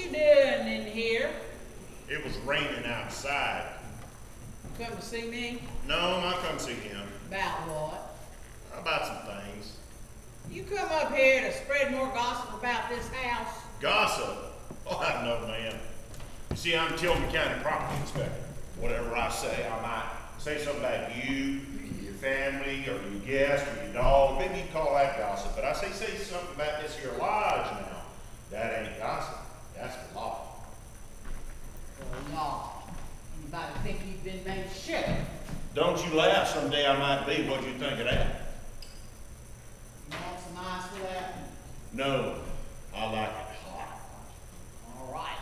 you doing in here? It was raining outside. You come to see me? No, I come see him. About what? About some things. You come up here to spread more gossip about this house? Gossip? Oh, I know, ma'am. You see, I'm Till County Property Inspector. Whatever I say, I might say something about you, your family, or your guests, or your dog. Maybe you call that gossip, but I say say something about this here you've been made sheriff? Don't you laugh. Someday I might be. What'd you think of that? You want some ice with that? No, I like it hot. All right.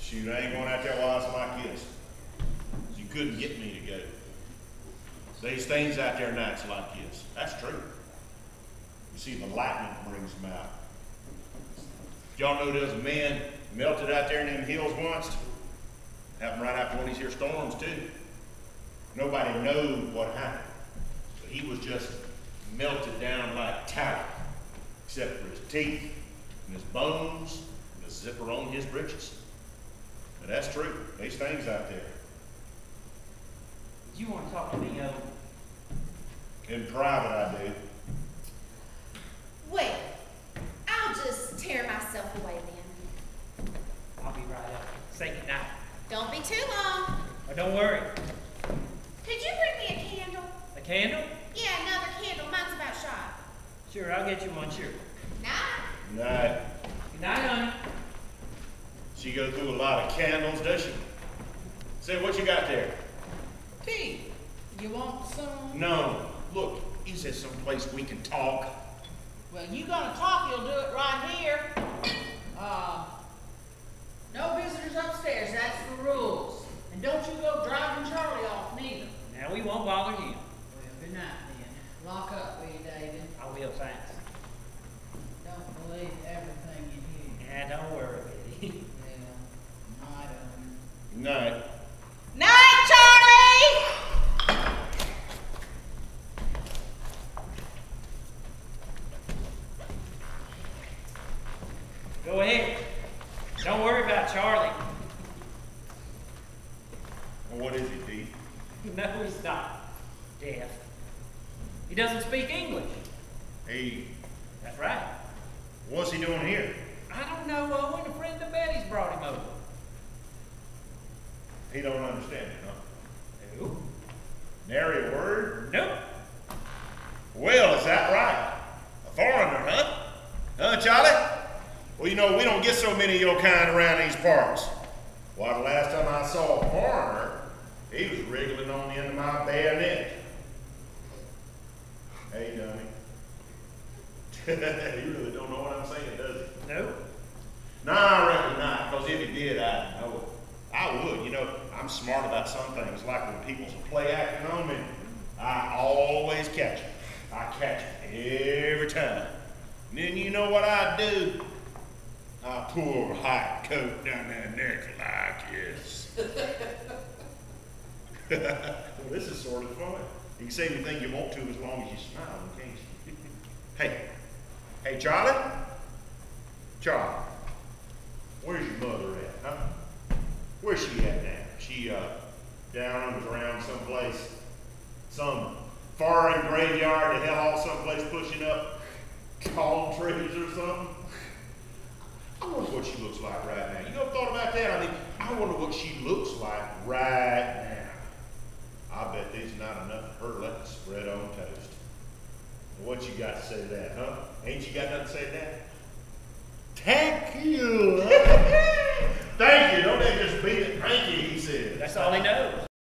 Shoot, I ain't going out there while it's my kids. You couldn't get me to go. These things out there nights like this. That's true. You see, the lightning brings them out. Y'all know there's a man melted out there in them hills once? Happened right after one of these here storms too. Nobody knows what happened. But he was just melted down like tallow, except for his teeth and his bones and the zipper on his breeches. And that's true. These things out there. You want to talk to me, uh, In private, I do. Wait, I'll just tear myself away then. I'll be right up. Say goodnight. Don't be too long. Oh, don't worry. Could you bring me a candle? A candle? Yeah, another candle. Mine's about shot. Sure, I'll get you one, sure. Nah. Night. Good night, honey. She go through a lot of candles, does she? Say, what you got there? Tea. You want some? No. Look, is there someplace we can talk? Well, you gonna talk, you'll do it right here. Uh, no visitors upstairs, that's the rules. And don't you go driving Charlie off neither. Now, we won't bother you. Well, good night then. Lock up, will you, David? I will, thanks. Don't believe everything you hear. Yeah, don't worry, Betty. Well, night on. Night. Night, Charlie! Go ahead. Don't worry about Charlie. Well, what is he, Pete? No, he's not. Deaf. He doesn't speak English. He, That's right. what's he doing here? I don't know, Owen. A friend of Betty's brought him over. He don't understand it, huh? Who? Nary a word? Nope. Well, is that right? A foreigner, huh? Huh, Charlie? Well, you know, we don't get so many of your kind around these parts. Why, the last time I saw a foreigner, he was wriggling on the end of my bayonet. Hey, dummy. he really don't know what I'm saying, does he? Nope. Nah, I reckon not, because if he did, I'd know it. I would, you know, I'm smart about some things, like when people's play acting on me, I always catch it. I catch it every time. And then you know what I do? A hot coat down that neck like this. well, this is sort of fun. You can say anything you want to as long as you smile, can't you? hey, hey, Charlie? Charlie, where's your mother at, huh? Where's she at now? She, uh, down underground someplace? Some foreign graveyard to hell all someplace pushing up palm trees or something? I wonder what she looks like right now. You ever thought about that? I mean, I wonder what she looks like right now. I bet there's not enough of her left to spread on toast. What you got to say to that, huh? Ain't you got nothing to say to that? Thank you. Thank you. Don't they just beat it? Thank you, he said. That's all he knows.